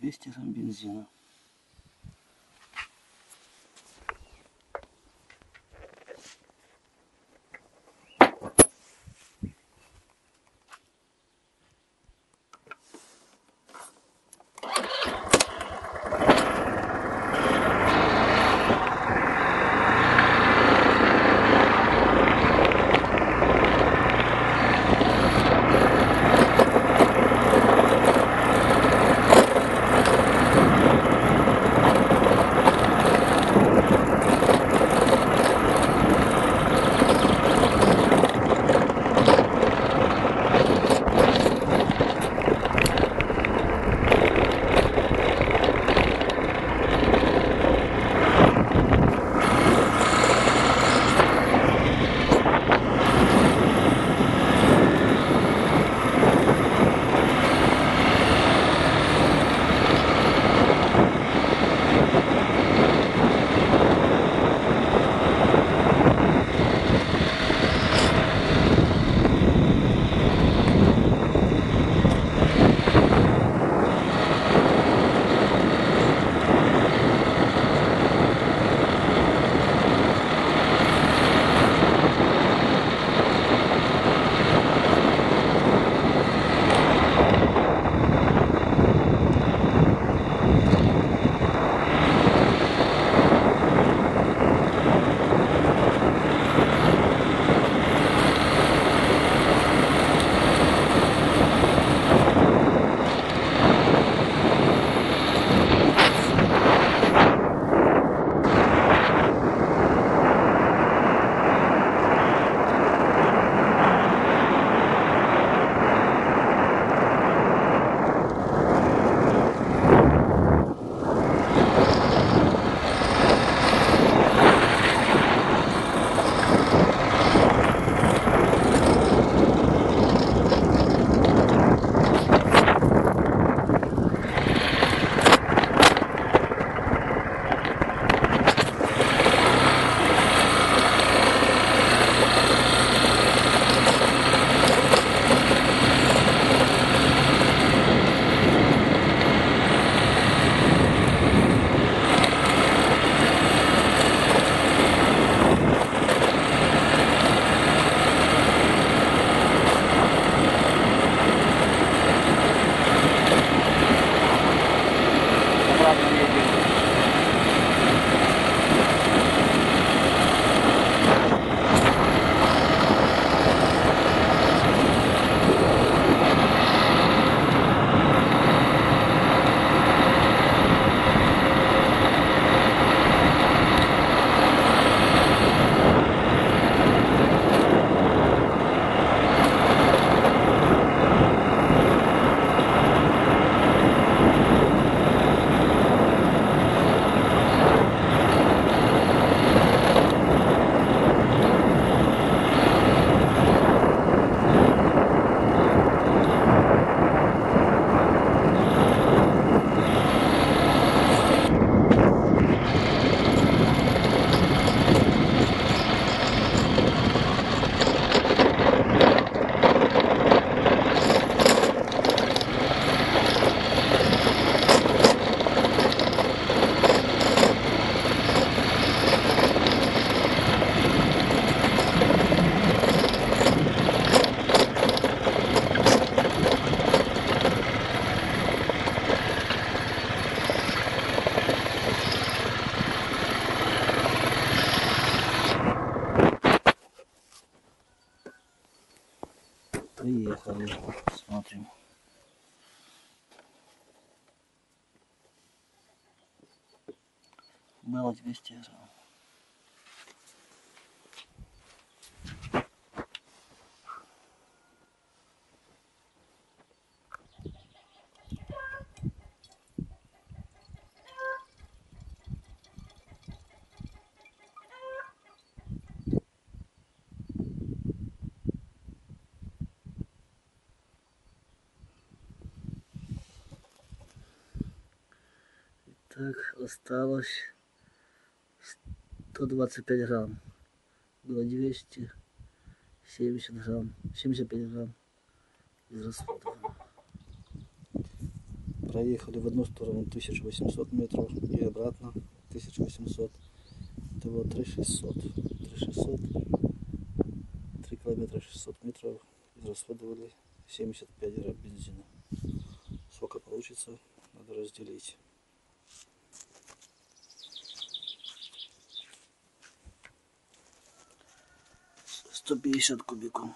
200 грамм бензина. Приехали. Смотрим. Было 200 грамм. Так, осталось 125 грамм. Было 270 грамм. 75 грамм израсходовано. проехали в одну сторону 1800 метров и обратно 1800. Это вот 3600. 3600. 3 километра 600 метров израсходовали 75 грамм бензина. Сколько получится, надо разделить. 150 кубиков.